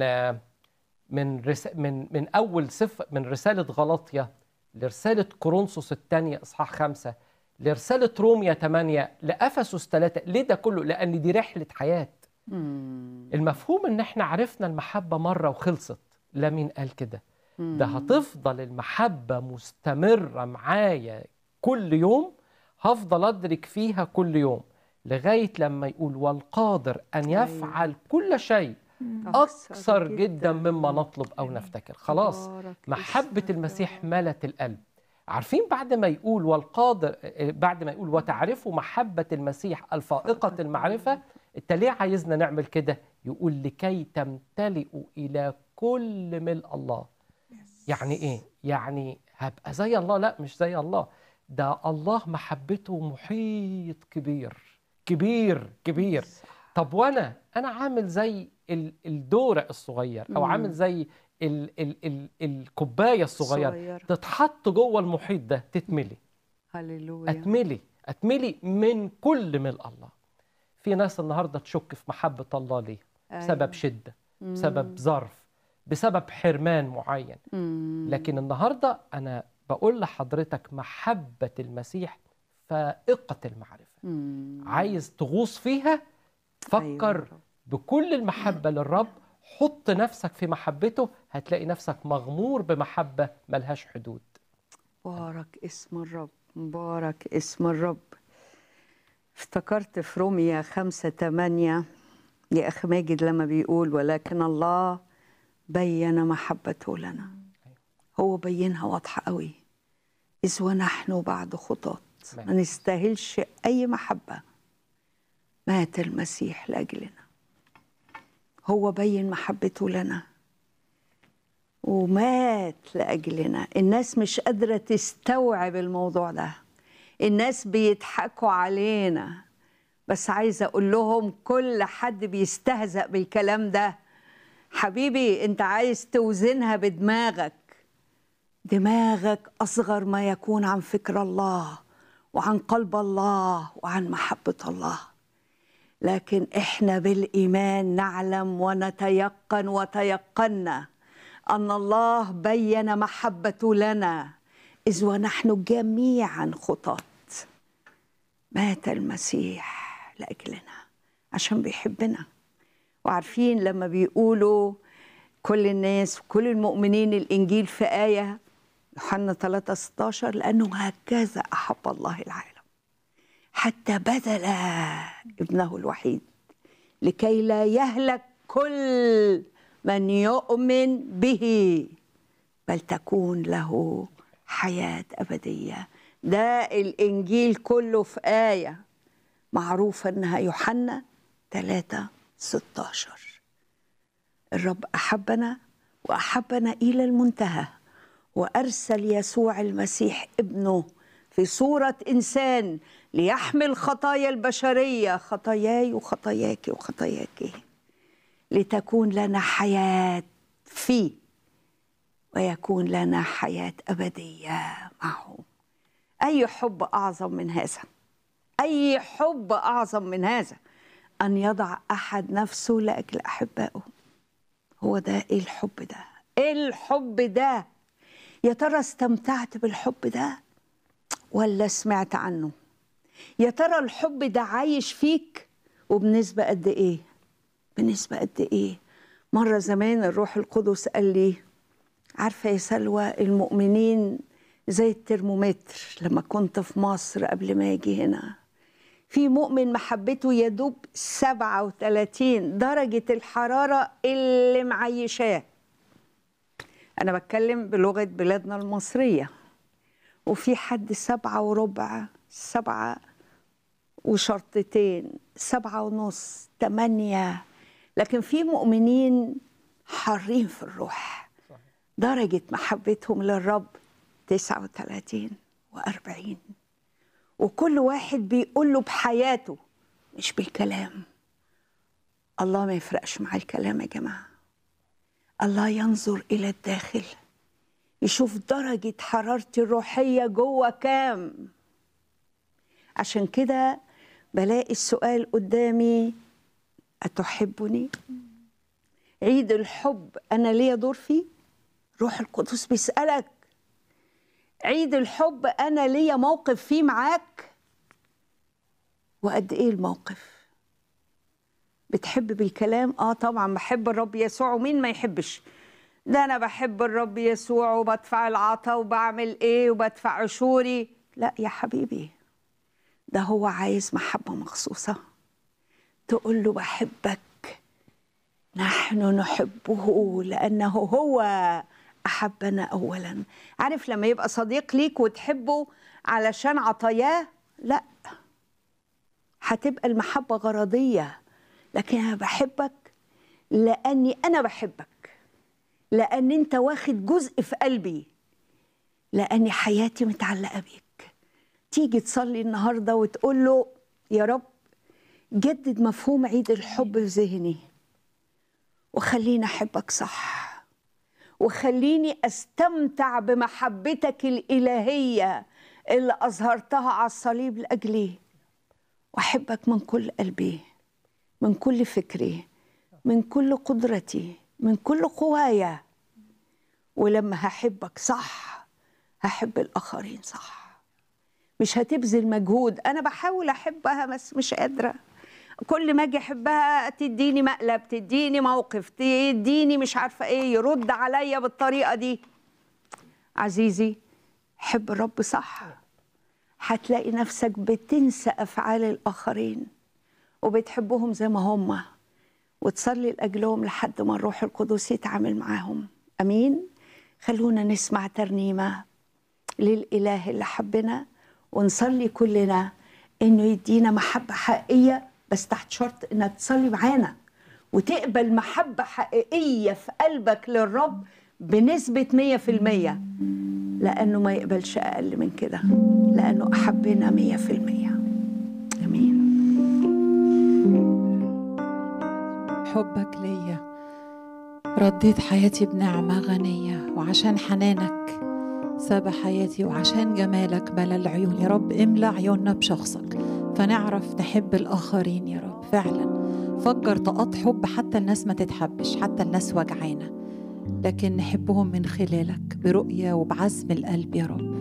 [SPEAKER 2] من رس من من أول صف من رسالة غلطيا لرسالة كورنثوس الثانية إصحاح خمسة لرسالة روميا 8 لأفسس 3 ليه ده كله؟ لأن دي رحلة حياة.
[SPEAKER 1] مم.
[SPEAKER 2] المفهوم إن إحنا عرفنا المحبة مرة وخلصت لا مين قال كده؟ ده هتفضل المحبة مستمرة معايا كل يوم هفضل أدرك فيها كل يوم لغاية لما يقول والقادر أن
[SPEAKER 1] أيوة.
[SPEAKER 2] يفعل كل شيء أكثر جدا مما نطلب أو نفتكر. خلاص
[SPEAKER 1] يا
[SPEAKER 2] المسيح. ملت القلب. عارفين بعد ما يقول والقادر آه، بعد ما يقول وتعرفوا محبة المسيح الفائقة المعرفة انت ليه عايزنا نعمل كده؟ يقول لكي تمتلئوا إلى كل ملء الله. يعني إيه؟ يعني هبقى زي الله؟ لا مش زي الله. ده الله محبته محيط كبير. كبير كبير. طب وأنا أنا عامل زي ال- الدورق الصغير
[SPEAKER 1] أو.
[SPEAKER 2] عامل زي ال ال ال الكوباية الصغيره
[SPEAKER 1] صغير.
[SPEAKER 2] تتحط جوه المحيط ده تتملي
[SPEAKER 1] هللويا
[SPEAKER 2] أتملي أتملي من كل ملء الله في ناس النهارده تشك في محبة الله ليه بسبب
[SPEAKER 1] أيوة.
[SPEAKER 2] شدة
[SPEAKER 1] مم.
[SPEAKER 2] بسبب ظرف بسبب حرمان معين
[SPEAKER 1] مم.
[SPEAKER 2] لكن النهارده أنا بقول لحضرتك محبة المسيح فائقة المعرفة
[SPEAKER 1] مم.
[SPEAKER 2] عايز تغوص فيها فكر
[SPEAKER 1] يا رب.
[SPEAKER 2] بكل المحبة للرب حط نفسك في محبته هتلاقي نفسك مغمور بمحبة ملهاش حدود.
[SPEAKER 1] مبارك اسم الرب مبارك اسم الرب. افتكرت في روميا خمسة تمانية يا أخي ماجد لما بيقول ولكن الله بين محبته لنا. هو بينها واضحة قوي. إذ ونحن بعد خطاة. ما. نستاهلش أي محبة. مات المسيح لأجلنا. هو بين محبته لنا. ومات لأجلنا. الناس مش قادرة تستوعب الموضوع ده. الناس بيضحكوا علينا. بس عايزة أقول لهم كل حد بيستهزأ بالكلام ده. حبيبي أنت عايز توزنها بدماغك. دماغك أصغر ما يكون عن فكر الله وعن قلب الله وعن محبة الله. لكن إحنا بالإيمان نعلم ونتيقن وتيقنا أن الله بين محبته لنا إذ ونحن جميعا خطاة. مات المسيح لأجلنا عشان بيحبنا. وعارفين لما بيقولوا كل الناس وكل المؤمنين الإنجيل في آية يوحنا 3 16 لأنه هكذا أحب الله العالم. حتى بذل ابنه الوحيد لكي لا يهلك كل من يؤمن به بل تكون له حياة أبدية. ده الإنجيل كله في آية معروفة إنها يوحنا 3 16 الرب أحبنا وأحبنا إلى المنتهى وأرسل يسوع المسيح ابنه في صورة إنسان ليحمل خطايا البشرية خطاياي وخطاياك وخطاياك لتكون لنا حياة فيه ويكون لنا حياة أبدية معه أي حب أعظم من هذا؟ أي حب أعظم من هذا؟ أن يضع أحد نفسه لأجل أحبائه. هو ده إيه الحب ده؟ إيه الحب ده؟ يا ترى استمتعت بالحب ده ولا سمعت عنه؟ يا ترى الحب ده عايش فيك؟ وبنسبة قد إيه؟ بنسبة قد إيه؟ مرة زمان الروح القدس قال لي عارفة يا سلوى المؤمنين زي الترمومتر لما كنت في مصر قبل ما أجي هنا. في مؤمن محبته يدوب 37 درجة الحرارة اللي معيشاه. أنا بتكلم بلغة بلادنا المصرية. وفي حد سبعة وربع سبعة وشرطتين سبعة ونص تمانية. لكن في مؤمنين حارين في الروح. درجة محبتهم للرب تسعة وثلاثين وأربعين. وكل واحد بيقول له بحياته مش بالكلام. الله ما يفرقش مع الكلام يا جماعة. الله ينظر إلى الداخل يشوف درجة حرارتي الروحية جوه كام. عشان كده بلاقي السؤال قدامي أتحبني؟ عيد الحب أنا ليا دور فيه؟ روح القدس بيسألك عيد الحب أنا ليا موقف فيه معاك؟ وقد إيه الموقف؟ بتحب بالكلام؟ آه طبعا بحب الرب يسوع ومين ما يحبش؟ ده أنا بحب الرب يسوع وبدفع العطا وبعمل إيه وبدفع عشوري لا يا حبيبي ده هو عايز محبة مخصوصة. تقول له بحبك نحن نحبه لأنه هو أحبنا أولا. عارف لما يبقى صديق ليك وتحبه علشان عطاياه لا. هتبقى المحبة غرضية. لكن أنا بحبك لأني أنا بحبك. لأن أنت واخد جزء في قلبي. لاني حياتي متعلقة بيك. تيجي تصلي النهارده وتقول له يا رب جدد مفهوم عيد الحب في ذهني وخليني أحبك صح وخليني أستمتع بمحبتك الإلهية اللي أظهرتها على الصليب لأجلي وأحبك من كل قلبي من كل فكري من كل قدرتي من كل قوايا ولما هحبك صح هحب الآخرين صح. مش هتبذل مجهود. أنا بحاول أحبها بس مش قادرة. كل ما أجي أحبها تديني مقلب تديني موقف تديني مش عارفة إيه يرد عليا بالطريقة دي. عزيزي حب الرب صح. هتلاقي نفسك بتنسى أفعال الآخرين وبتحبهم زي ما هم. وتصلي لأجلهم لحد ما الروح القدس يتعامل معاهم. آمين. خلونا نسمع ترنيمة للإله اللي حبنا. ونصلي كلنا إنه يدينا محبة حقيقية بس تحت شرط إنك تصلي معانا. وتقبل محبة حقيقية في قلبك للرب بنسبة 100% لأنه ما يقبلش أقل من كده. لأنه أحبنا 100% آمين.
[SPEAKER 4] حبك ليا. رديت حياتي بنعمة غنية. وعشان حنانك ساب حياتي وعشان جمالك ملا العيون. يا رب املى عيوننا بشخصك فنعرف نحب الآخرين يا رب. فعلا. فجر طاقات حب حتى الناس ما تتحبش حتى الناس وجعانة لكن نحبهم من خلالك برؤية وبعزم القلب يا رب.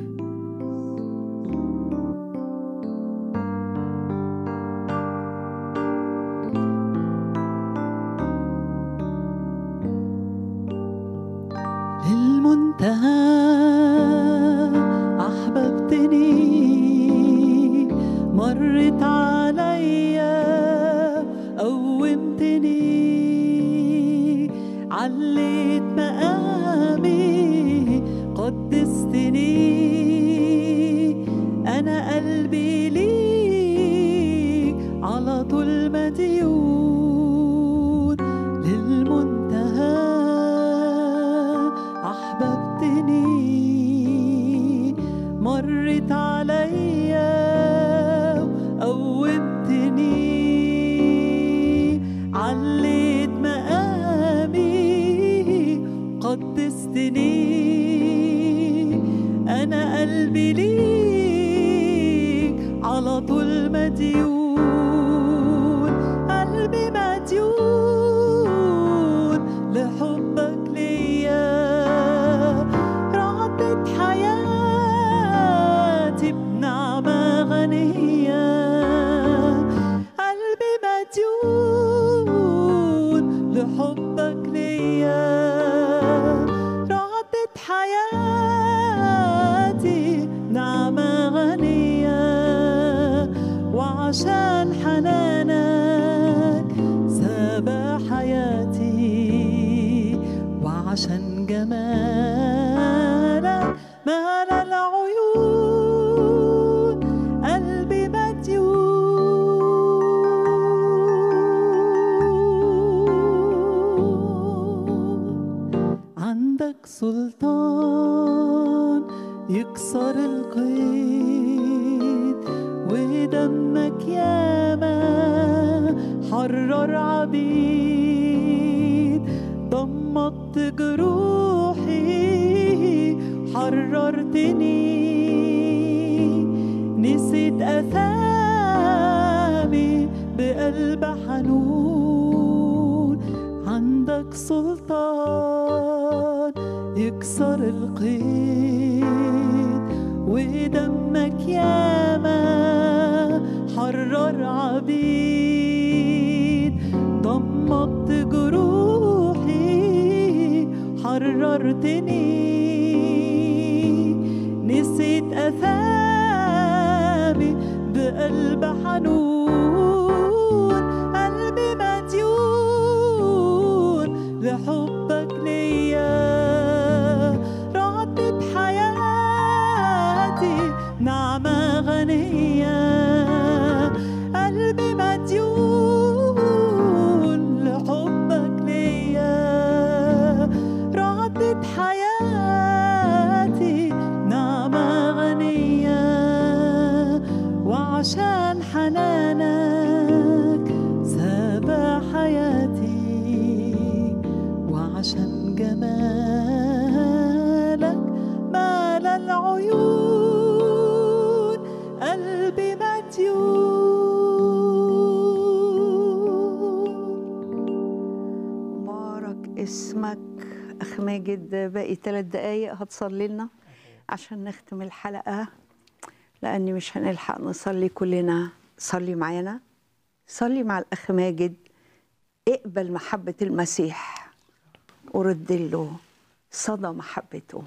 [SPEAKER 1] ماجد باقي ثلاث دقايق هتصلي لنا عشان نختم الحلقة لأني مش هنلحق نصلي كلنا. صلي معانا. صلي مع الأخ ماجد. اقبل محبة المسيح ورد له صدى محبته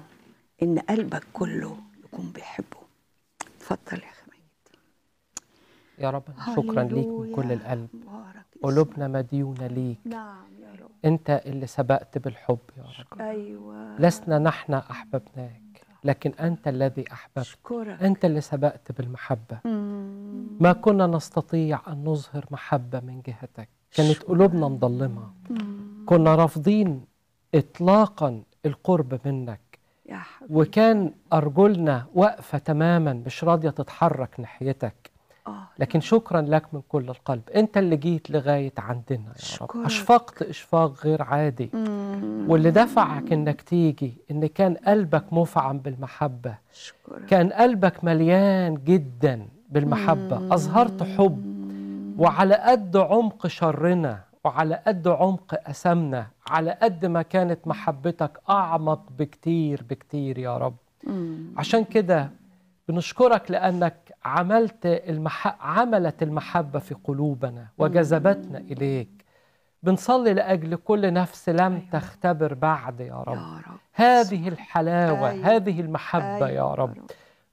[SPEAKER 1] إن قلبك كله يكون بيحبه. اتفضل يا أخ ماجد.
[SPEAKER 2] يا رب شكرا ليك من كل. القلب. قلوبنا مديونة ليك.
[SPEAKER 1] نعم.
[SPEAKER 2] أنت اللي سبقت بالحب يا رب.
[SPEAKER 1] أيوه.
[SPEAKER 2] لسنا نحن أحببناك لكن أنت الذي أحببت. أنت اللي سبقت بالمحبة.
[SPEAKER 1] مم.
[SPEAKER 2] ما كنا نستطيع أن نظهر محبة من جهتك. كانت قلوبنا مظلمة. كنا رافضين إطلاقا القرب منك.
[SPEAKER 1] يا حبيبي.
[SPEAKER 2] وكان أرجلنا واقفة تماما مش راضية تتحرك ناحيتك. لكن شكرا لك من كل القلب. أنت اللي جيت لغاية عندنا يا رب.
[SPEAKER 1] أشكرك.
[SPEAKER 2] أشفقت إشفاق غير عادي.
[SPEAKER 1] مم.
[SPEAKER 2] واللي دفعك إنك تيجي إن كان قلبك مفعم بالمحبة.
[SPEAKER 1] اشكرك
[SPEAKER 2] كان قلبك مليان جدا بالمحبة. أظهرت حب. وعلى قد عمق شرنا وعلى قد عمق أسمنا على قد ما كانت محبتك أعمق بكتير بكتير يا رب.
[SPEAKER 1] مم.
[SPEAKER 2] عشان كده بنشكرك لأنك عملت المح... عملت المحبة في قلوبنا وجذبتنا إليك. بنصلي لأجل كل نفس لم تختبر بعد يا رب.
[SPEAKER 1] يا رب.
[SPEAKER 2] هذه الحلاوة
[SPEAKER 1] أيوة.
[SPEAKER 2] هذه المحبة يا
[SPEAKER 1] أيوة
[SPEAKER 2] رب.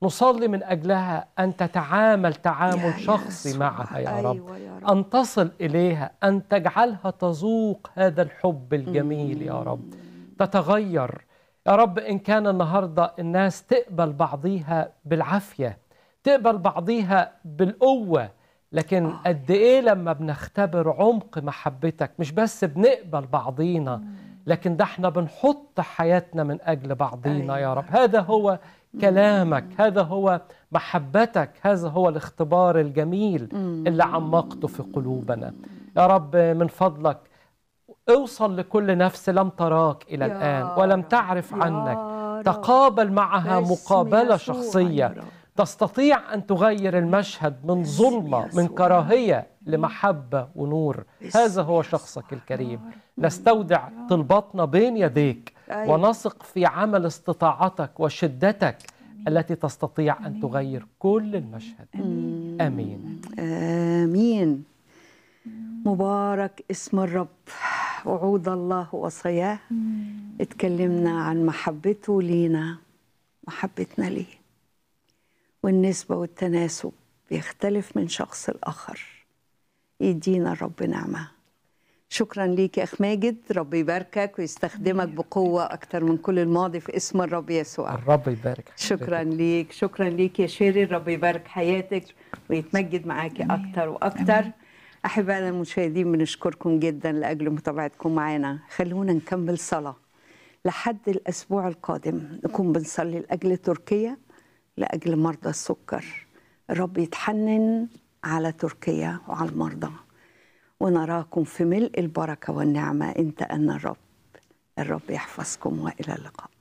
[SPEAKER 2] نصلي من أجلها أن تتعامل
[SPEAKER 1] يا
[SPEAKER 2] تعامل شخصي
[SPEAKER 1] يسوع.
[SPEAKER 2] معها يا رب.
[SPEAKER 1] أيوة يا رب.
[SPEAKER 2] أن تصل إليها أن تجعلها تذوق هذا الحب الجميل يا رب. تتغير. يا رب إن كان النهاردة الناس تقبل بعضيها بالعافية تقبل بعضيها بالقوة لكن قد إيه لما بنختبر عمق محبتك مش بس بنقبل بعضينا لكن ده إحنا بنحط حياتنا من أجل بعضينا يا
[SPEAKER 1] أيوة.
[SPEAKER 2] رب هذا هو كلامك هذا هو محبتك هذا هو الاختبار الجميل اللي عمقته في قلوبنا يا رب من فضلك أوصل لكل نفس لم تراك إلى
[SPEAKER 1] يا
[SPEAKER 2] الآن ولم. تعرف
[SPEAKER 1] يا
[SPEAKER 2] عنك. تقابل معها مقابلة شخصية
[SPEAKER 1] يا.
[SPEAKER 2] تستطيع أن تغير المشهد من ظلمة من. كراهية لمحبة ونور. هذا هو شخصك الكريم. نستودع طلباتنا بين يديك. ونثق في عمل استطاعتك وشدتك التي تستطيع أن تغير كل المشهد. آمين.
[SPEAKER 1] آمين. مبارك اسم الرب. وعود الله وصاياه اتكلمنا عن محبته لينا محبتنا ليه. والنسبة والتناسب بيختلف من شخص لآخر. يدينا الرب نعمة. شكرا ليك يا أخ ماجد. رب يباركك ويستخدمك بقوة أكتر من كل الماضي في اسم الرب يسوع.
[SPEAKER 2] الرب يبارك.
[SPEAKER 1] شكرا ليك. شكرا ليك يا شيري. رب يبارك حياتك ويتمجد معاكي أكتر وأكتر. أحبائنا المشاهدين بنشكركم جدا لأجل متابعتكم معانا خلونا نكمل صلاة لحد الأسبوع القادم. نكون بنصلي لأجل تركيا. لأجل مرضى السكر. الرب يتحنن على تركيا وعلى المرضى. ونراكم في ملء البركة والنعمة. انت ان الرب. الرب يحفظكم وإلى اللقاء.